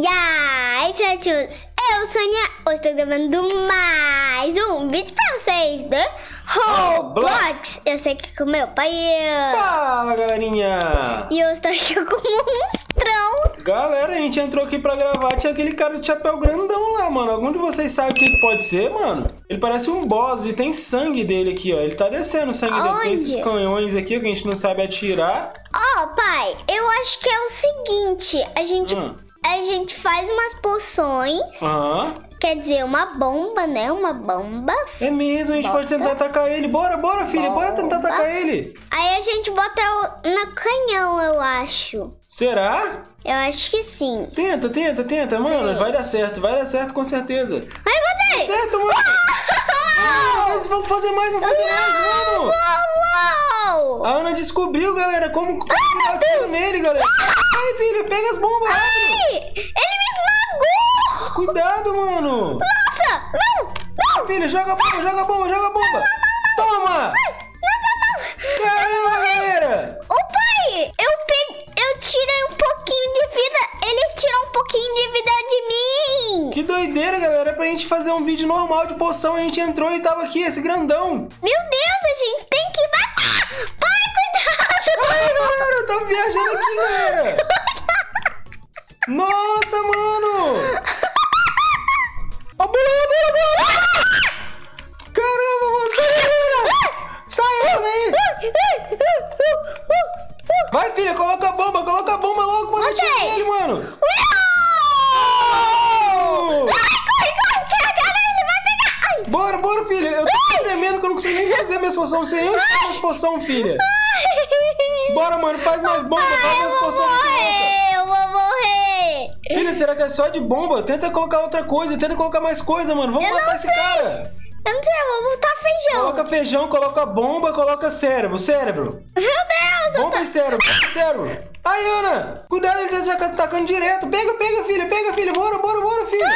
E aí, criaturas, eu, Sônia, hoje tô gravando mais um vídeo pra vocês do Roblox. Eu sei que com meu pai eu... Fala, galerinha! E eu estou aqui com um monstrão. Galera, a gente entrou aqui pra gravar, tinha aquele cara de chapéu grandão lá, mano. Algum de vocês sabe o que, que pode ser, mano? Ele parece um boss e tem sangue dele aqui, ó. Ele tá descendo o sangue dele. Tem esses canhões aqui que a gente não sabe atirar. Ó, pai, eu acho que é o seguinte, a gente... Hum. A gente faz umas poções, Aham. quer dizer, uma bomba, né? Uma bomba. É mesmo, a gente Bota. pode tentar atacar ele. Bora, bora, filha, bora tentar atacar ele. Aí a gente bota o- no canhão, eu acho. Será? Eu acho que sim. Tenta, tenta, tenta, mano. Vai dar certo, vai dar certo com certeza. Ai, botei! Certo, mano. Ah, mas vamos fazer mais, vamos fazer mais, mano. Uou, uou! A Ana descobriu, galera, como, como que dá tiro nele, galera. Ai, filha, pega as bombas gente entrou e tava aqui, esse grandão. Meu Deus, a gente tem que matar. Pai, Ai, cuidado! galera, eu tava viajando aqui, galera. Nossa, poções, filha. Bora, mano, faz mais bomba, faz Ai, mais poção. morrer, eu vou morrer. Filha, será que é só de bomba? Tenta colocar outra coisa, tenta colocar mais coisa, mano. Vamos Eu matar esse sei. cara. Eu não sei, eu vou botar feijão. Coloca feijão, coloca bomba, coloca cérebro. Cérebro. Meu Deus, eu Bomba e cérebro, bomba e cérebro. Ai, Ana. Cuidado, ele já tá atacando direto. Pega, pega, filha, pega, filha. Bora, bora, bora, filha.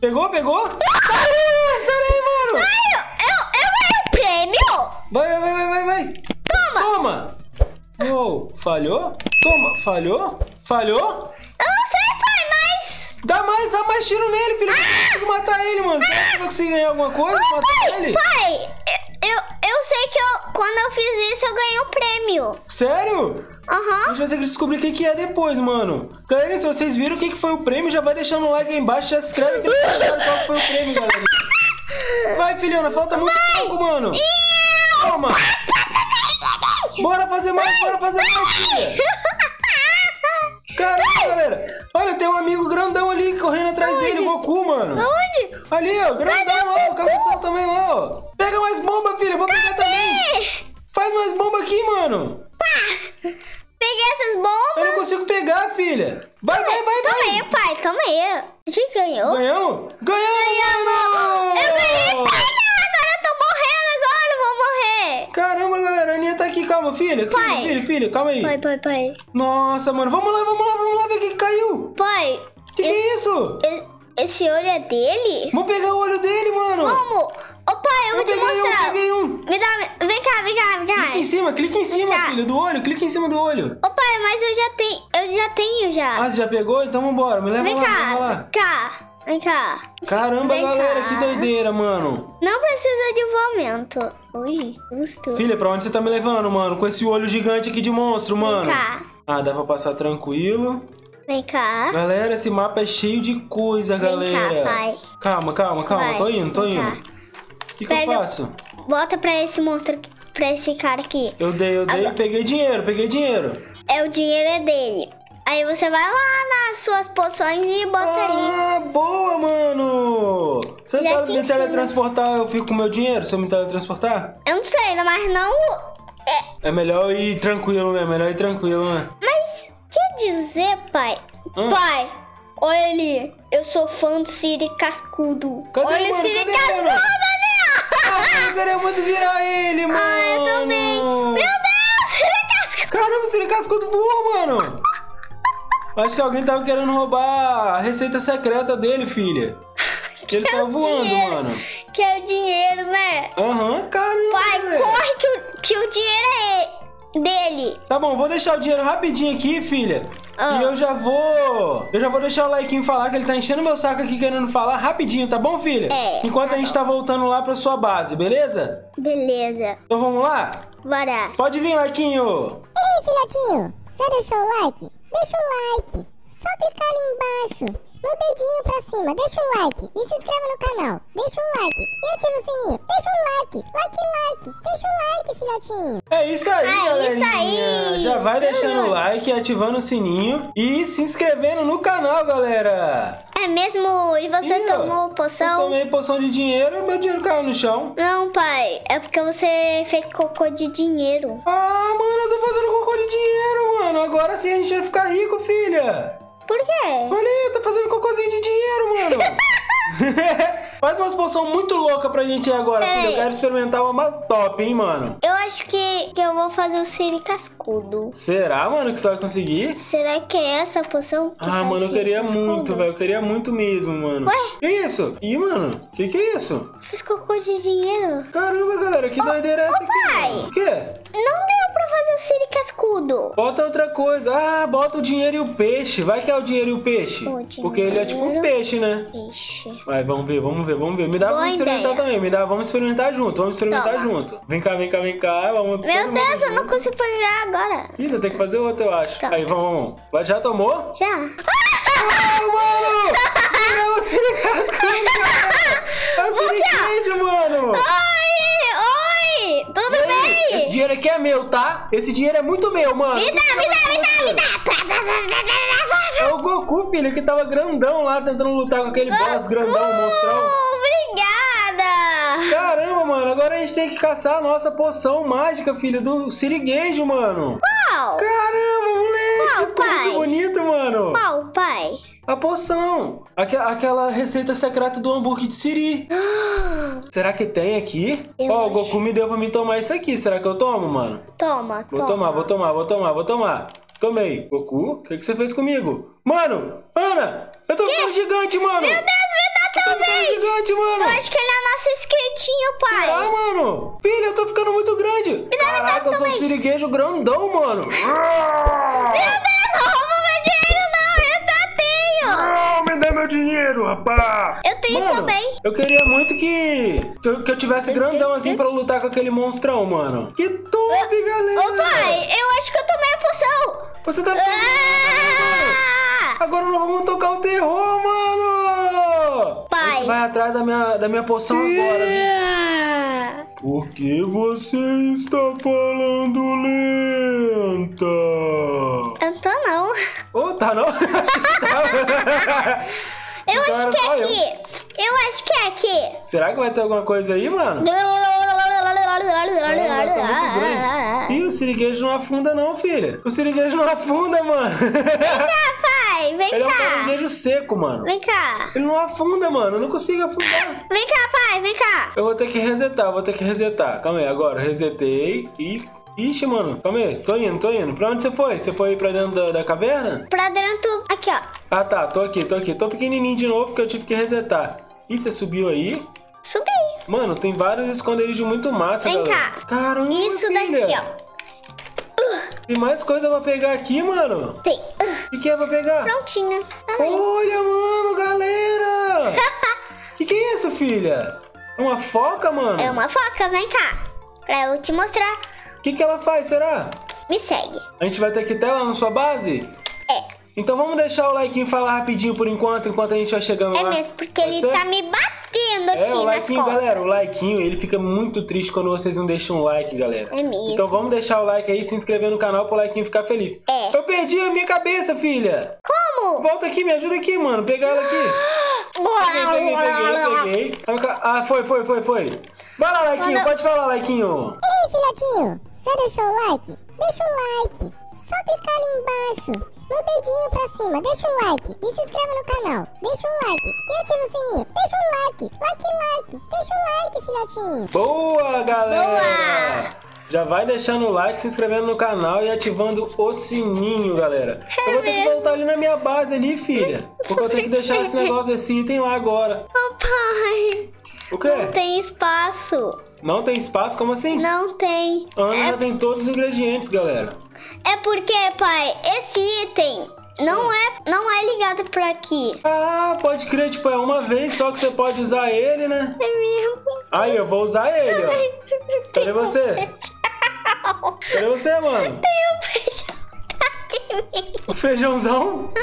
Pegou, pegou? Sai sai mano. Ai, eu, eu, eu ganhei o prêmio. Vai, vai, vai, vai, vai. Toma. Toma. Oh, falhou? Toma, falhou? Falhou? Eu não sei, pai, mas... Dá mais, dá mais tiro nele, filho. Você consegue matar ele, mano. Será que você vai conseguir ganhar alguma coisa? Matar Pai, ele? pai, eu, eu, eu sei que eu, quando eu fiz isso eu ganhei o prêmio. Sério? A Aham. gente vai ter que descobrir o que, que é depois, mano. Galera, se vocês viram o que, que foi o prêmio, já vai deixando o like aí embaixo, já se inscreve aqui no canal qual foi o prêmio, galera. Vai, filhona, falta muito pouco, mano. Toma. Bora fazer mais, bora fazer mais, filha. Caramba, galera. Olha, tem um amigo grandão ali correndo atrás dele, o Goku, mano. Onde? Ali, ó, grandão lá, o cabeção também lá, ó. Pega mais bomba, filha, eu vou pegar também. Faz mais bomba aqui, mano. Peguei essas Eu bombas. não consigo pegar, filha. Vai, vai, vai, Toma vai. aí, pai, toma aí. A gente ganhou. Ganhamos? Ganhamos, mano! Eu ganhei prêmio, agora eu tô morrendo agora, eu vou. Caramba, galera, a Aninha tá aqui, calma, filha. Pai. Filha, filha, filha, calma aí. Pai, pai, pai. Nossa, mano, vamos lá, vamos lá, vamos lá ver o que caiu. Pai, Que que é isso? esse olho é dele? Vamos pegar o olho dele, mano. Como? Ô pai, eu vou Eu te peguei um, mostrar. peguei um. Me dá, vem cá, vem cá, vem cá. Clica em cima, clica em cima, cá. filha, do olho, clica em cima do olho. Ô pai, mas eu já tenho, eu já tenho já. Ah, você já pegou? Então vambora, me leva vem lá, cá, leva lá. vem cá, vem cá. Caramba, Vem galera, cá. que doideira, mano. Não precisa de voamento. Ui, custo. Filha, pra onde você tá me levando, mano? Com esse olho gigante aqui de monstro, mano. Vem cá, Ah, dá pra passar tranquilo. vem cá. Galera, esse mapa é cheio de coisa, Vem galera. cá, pai. Calma, calma, calma. Vai, tô indo, tô vem indo. O que, que eu faço? Bota pra esse monstro, aqui, pra esse cara aqui. Eu dei, eu dei, Agora- peguei dinheiro, peguei dinheiro. É o dinheiro é dele. Aí você vai lá nas suas poções e bota ali. Ah, boa, mano! Você Já pode te me ensino. teletransportar, eu fico com meu dinheiro se eu me teletransportar? Eu não sei, mas não. É, É melhor ir tranquilo, né? Melhor ir tranquilo, né? mas quer dizer, pai? Hum. Pai, olha ali. Eu sou fã do Siri Cascudo. Cadê, olha mano? o Siri Cadê, Cascudo mano? ali, ó. Ah, eu queria muito virar ele, mano! Ah, eu também. Meu Deus, Siri Cascudo. Caramba, esse cascudo voa, mano! Acho que alguém tava querendo roubar a receita secreta dele, filha. Ele é saiu voando, dinheiro. mano. Que é o dinheiro, né? Aham, caramba. Pai, velho. corre que o, que o dinheiro é dele. Tá bom, vou deixar o dinheiro rapidinho aqui, filha. Ah. E eu já vou. Eu já vou deixar o Laikinho falar que ele tá enchendo meu saco aqui querendo falar rapidinho, tá bom, filha? É, Enquanto tá a gente tá voltando lá pra sua base, beleza? Beleza. Então vamos lá? Bora. Pode vir, Laikinho. Ei, filhotinho, já deixou o like? Deixa o like. Só clicar ali embaixo, no dedinho pra cima, deixa o like e se inscreva no canal. Deixa o like e ativa o sininho. Deixa o like, like, like. Deixa o like, filhotinho. É isso aí, É galerinha. isso aí. Já vai deixando o like, ativando o sininho e se inscrevendo no canal, galera. É mesmo? E você ó, tomou Eu poção? tomei poção de dinheiro e meu dinheiro caiu no chão. Não, pai. É porque você fez cocô de dinheiro. Ah, mano, eu tô fazendo cocô de dinheiro, mano. Agora sim a gente vai ficar rico, filha. Por quê? Olha aí, tô fazendo cocôzinho de dinheiro, mano. Faz umas poção muito louca pra gente aí agora, Pera. Eu quero experimentar uma top, hein, mano. Eu acho que, que eu vou fazer o Siri cascudo. Será, mano, que você vai conseguir? Será que é essa poção que Ah, mano, eu queria cascudo? muito, velho. Eu queria muito mesmo, mano. Ué? Que isso? Ih, mano, que que é isso? Fiz cocô de dinheiro. Caramba, galera, que doideira é essa aqui? pai. O quê? Não deu pra fazer o Siri cascudo. Bota outra coisa. Ah, bota o dinheiro e o peixe. Vai que é o dinheiro e o peixe. O Porque ele é tipo um peixe, né? Ixi. Vai, vamos ver, vamos ver, vamos ver. Me dá, Boa vamos experimentar ideia. também. Me dá, vamos experimentar junto, vamos experimentar Toma. junto. Vem cá, vem cá, vem cá. Vamos Meu Deus, eu não consigo pegar agora. Ih, tem que fazer outro, eu acho. Pronto. Aí, vamos, vamos. Vai, Já tomou? Já. Ah, mano! Não, você É o siriquejo, mano! Oi, oi, tudo aí, Esse bem? dinheiro aqui é meu, tá? Esse dinheiro é muito meu, mano. Me dá, me dá, me dá, me dá. É o Goku, filho, que tava grandão lá tentando lutar com aquele boss grandão, monstrão. Obrigada. Caramba, mano, agora a gente tem que caçar a nossa poção mágica, filho, do siriguejo, mano. Qual? Caramba, Qual, que pai? muito bonito, mano. Qual, pai? A poção. Aque- aquela receita secreta do hambúrguer de siri. Será que tem aqui? Eu Ó, o acho. Goku me deu pra mim tomar isso aqui. Será que eu tomo, mano? Toma, Vou toma. tomar, vou tomar, vou tomar, vou tomar. Tomei. Goku, o que, que você fez comigo? Mano, Ana, eu tô ficando gigante, mano. Meu Deus, também. gigante, mano. Eu acho que ele é nosso inscritinho, pai. Será, mano? Filha, eu tô ficando muito grande. Caraca, eu sou um siriguejo grandão, mano. Meu Deus, não rouba meu dinheiro, não. Eu já tenho. Não, me dá meu dinheiro, rapaz. Eu tenho Mano, também. Eu queria muito que, que, eu, eu tivesse grandão assim pra lutar com aquele monstrão, mano. Que top, galera. Ô, pai, eu acho que eu tomei a poção. Você tá... Ah! Agora nós vamos tocar o terror, mano! Pai. A gente vai atrás da minha, da minha poção agora. Ah! Por que você está falando lenta? Eu não tô, não. Ô, tá não? Tá. Eu Então acho que é eu. aqui. Eu acho que é aqui. Será que vai ter alguma coisa aí, mano? Tá. Ih, o siriguejo não afunda não, filha. O siriguejo não afunda, mano. Ah, vem Ele é um cá. caranguejo seco, mano. Vem cá. Ele não afunda, mano. Eu não consigo afundar. Vem cá, pai, vem cá. Eu vou ter que resetar, vou ter que resetar. Calma aí, agora resetei e. Ixi, mano, calma aí, tô indo, tô indo. Pra onde você foi? Você foi pra dentro da, da caverna? Pra dentro. Aqui, ó. Ah tá, tô aqui, tô aqui. Tô pequenininho de novo porque eu tive que resetar. Ih, você subiu aí? Subi. Mano, tem vários esconderijos muito massa, Vem galera. cá. Caramba, Isso filha. daqui, ó. Tem mais coisa pra pegar aqui, mano. Tem. O que, é pra pegar? Prontinho. Também. Olha, mano, galera! que que é isso, filha? É uma foca, mano? É uma foca, vem cá. Pra eu te mostrar. O que, que ela faz, será? Me segue. A gente vai ter que ir até lá na sua base? É. Então vamos deixar o like falar rapidinho por enquanto, enquanto a gente vai chegando É lá. mesmo, porque Pode ele ser? tá me batendo aqui É, o nas likinho, costas. galera, o likinho, ele fica muito triste quando vocês não deixam um like, galera. É mesmo. Então vamos deixar o like aí, se inscrever no canal pro likinho ficar feliz. É. Eu perdi a minha cabeça, filha. Como? Volta aqui, me ajuda aqui, mano. Pegar ela aqui. Peguei, peguei, peguei. Ah, foi, foi, foi, foi. Vai lá, Quando- pode falar, Laiquinho. Ei, filhotinho, já deixou o like? Deixa o like. Só clicar ali embaixo, no dedinho pra cima. Deixa o like e se inscreva no canal. Deixa o like e ativa o sininho. Deixa o like, like, like. Deixa o like, filhotinho. Boa, galera. Boa. Já vai deixando o like, se inscrevendo no canal e ativando o sininho, galera. Eu vou ter que mesmo. voltar ali na minha base ali, filha. Porque eu tenho que deixar esse negócio, esse item lá agora. Ô, pai. O quê? Não tem espaço. Não tem espaço? Como assim? Não tem. A Ana É, já tem todos os ingredientes, galera. É porque, pai, esse item não é, não é ligado pra aqui. Ah, pode crer, tipo, é uma vez só que você pode usar ele, né? É mesmo. Aí, eu vou usar ele, ó. Cadê você? Cadê você, mano? Tem um feijão atrás de mim. O feijãozão?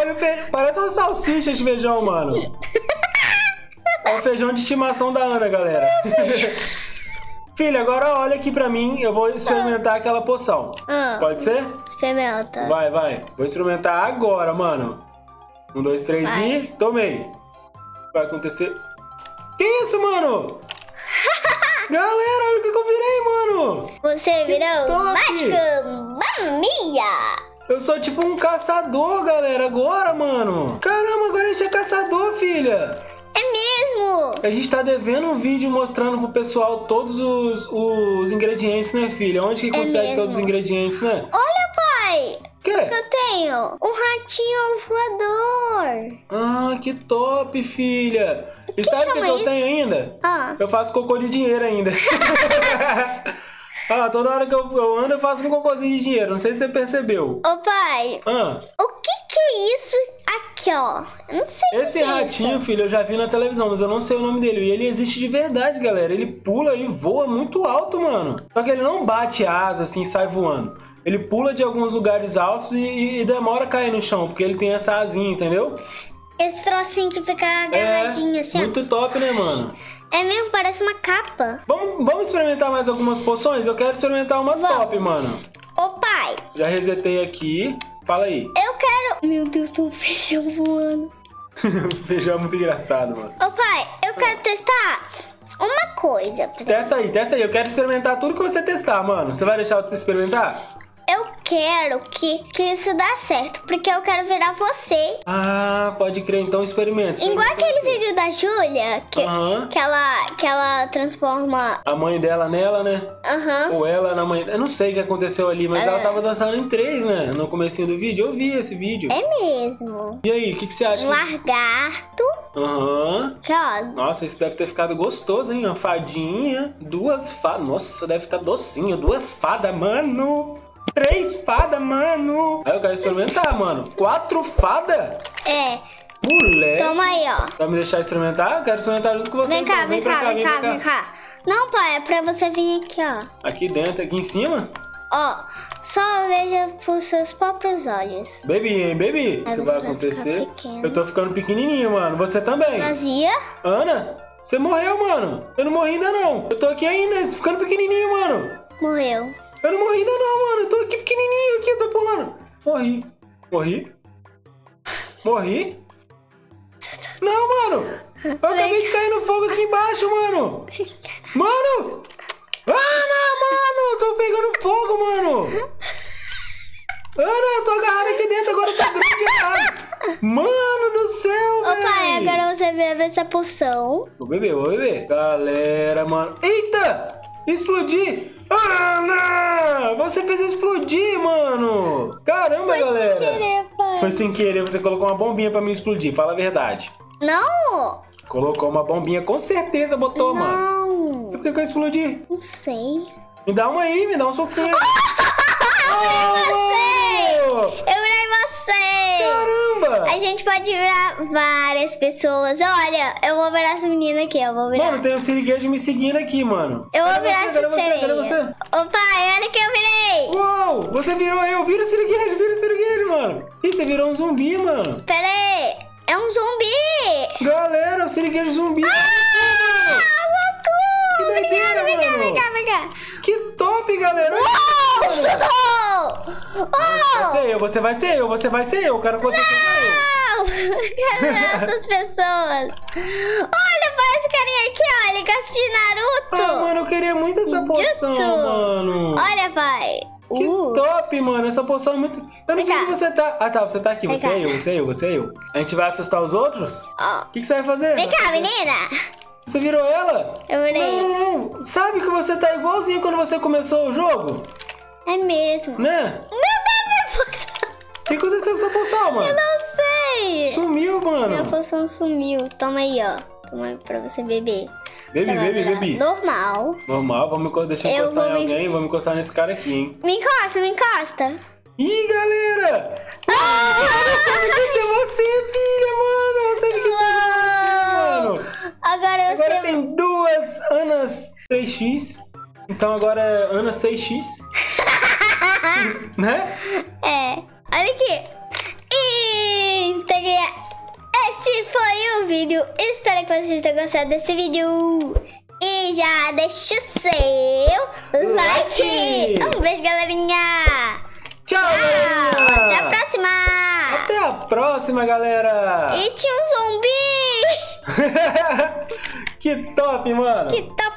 Olha o feijão. Parece uma salsicha de feijão, mano. É o feijão de estimação da Ana, galera. Filha, agora olha aqui pra mim. Eu vou experimentar aquela poção. Ah. Pode ser? Experimenta. Vai, vai. Vou experimentar agora, mano. Um, dois, três Vai. e. Tomei. Vai acontecer. Que isso, mano? Galera, olha o que que eu virei, mano. Você virou top! mágica mamia. Eu sou tipo um caçador, galera, agora, mano. Caramba, agora a gente é caçador, filha. A gente tá devendo um vídeo mostrando pro pessoal todos os, os ingredientes, né, filha? Onde que É consegue mesmo. todos os ingredientes, né? Olha, pai. Que? Eu tenho um ratinho voador. Ah, que top, filha. E sabe o que, que eu isso? tenho ainda? Ah, Eu faço cocô de dinheiro ainda. ah, toda hora que eu, eu ando, eu faço um cocôzinho de dinheiro. Não sei se você percebeu. ô pai, Ah, o que que é isso aqui, ó? Eu não sei o esse que é ratinho, isso. filho, eu já vi na televisão, mas eu não sei o nome dele. E ele existe de verdade, galera. Ele pula e voa muito alto, mano. Só que ele não bate asa assim e sai voando. Ele pula de alguns lugares altos e, e demora a cair no chão, porque ele tem essa asinha, entendeu? Esse trocinho que fica agarradinho assim, ó. É, muito top, né, mano? É mesmo, parece uma capa. Vamos, vamos experimentar mais algumas poções? Eu quero experimentar uma Vamos. top, mano. Ô pai, Já resetei aqui. Fala aí. eu quero. Meu Deus, tem um feijão voando. Feijão é muito engraçado, mano. Ô pai, eu quero testar uma coisa. Testa aí, testa aí. Eu quero experimentar tudo que você testar, mano. Você vai deixar eu experimentar? Quero que, que isso dá certo, porque eu quero virar você. Ah, pode crer. Então experimenta. Igual aquele você. vídeo da Júlia, que, que, ela, que ela transforma. A mãe dela nela, né? Aham. Ou ela na mãe... Eu não sei o que aconteceu ali, mas É. ela tava dançando em três, né? No comecinho do vídeo. Eu vi esse vídeo. É mesmo. E aí, o que, que você acha? Um lagarto. Aham. Ó, Nossa, isso deve ter ficado gostoso, hein? Uma fadinha, duas fadas. Nossa, deve estar docinho. Duas fadas, mano. Três fadas, mano. Aí eu quero experimentar, mano. Quatro fadas? é. Moleque. Toma aí, ó. Vai me deixar experimentar? Eu quero experimentar junto com você. Vem cá, então. vem pra cá, vem cá, vem cá. Não, pai, é pra você vir aqui, ó. Aqui dentro, aqui em cima? Ó, só veja por seus próprios olhos. Baby, hein, baby? O que vai acontecer? Eu tô ficando pequenininho, mano. Você também. Vazia. Ana, você morreu, mano. Eu não morri ainda, não. Eu tô aqui ainda, ficando pequenininho, mano. Morreu. Eu não morri ainda não, mano. Eu tô aqui pequenininho, aqui, eu tô pulando. Morri. Morri? Morri? Não, mano. Eu acabei de cair no fogo aqui embaixo, mano. Mano! Ah, não, mano. Eu tô pegando fogo, mano. Ana, eu tô agarrado aqui dentro, agora eu tô grande errado. Mano do céu, pai, velho. agora você bebe essa poção. Vou beber, vou beber. Galera, mano. Eita! Explodir! Ana! Você fez eu explodir, mano! Caramba, galera! Querer, pai. Foi sem querer, você colocou uma bombinha pra mim explodir, fala a verdade. Não! Colocou uma bombinha, com certeza botou, mano. Não! Por que, que eu explodi? Não sei. Me dá uma aí, me dá um soquinho. Oh, mano! Eu virei você! A gente pode virar várias pessoas. Olha, eu vou virar essa menina aqui, eu vou virar. Mano, tem um siriguejo me seguindo aqui, mano. eu vou Cadê virar você? essa Cadê você? Cadê você? Ô pai, olha que eu virei! Uou! Você virou eu! Vira o siriguejo, vira o siriguejo, mano! Ih, você virou um zumbi, mano! Pera aí, é um zumbi! Galera, o siriguejo zumbi! Ah, Que louco! doideira, Vem cá, mano! vem cá, vem cá! Que top, galera! Oh! Vai Oh! ser eu, você vai ser eu, você vai ser eu, quero que você seja eu! Quero ver outras pessoas! Olha, pai, esse carinha aqui, ele gosta de Ah, Naruto! mano, eu queria muito essa poção, Jutsu. mano! Olha, pai! Que Uh. top, mano! Essa poção é muito. Eu não sei onde você tá. Ah, tá, você tá aqui. Você é eu, você é eu, você é eu. A gente vai assustar os outros? O que, que você vai fazer? Vem cá, menina! Você virou ela? Eu virei. Não, não, não. Sabe que você tá igualzinho quando você começou o jogo? É mesmo. Né? Meu Deus, minha poção! O que aconteceu com essa poção, mano? Eu não sei! Sumiu, poção sumiu. Toma aí, ó. Toma aí pra você beber. Bebe, bebe, bebe. Normal. Normal, vamos enco- deixa eu encostar vou em me- alguém, vamos encostar nesse cara aqui, hein? Me encosta, me encosta. Ih, galera! Ah, eu sabia que ia ser você, filha, mano! Eu sabia que ia você, mano! Agora eu Agora sei. tem duas Anas 3x. Então agora é Ana 6x. né? É. Olha aqui. Então, esse foi o vídeo. Espero que vocês tenham gostado desse vídeo. E já deixa o seu like. Like. Um beijo, galerinha. Tchau, Tchau. Até a próxima. Até a próxima, galera! E tinha um zumbi. que top, mano! Que top.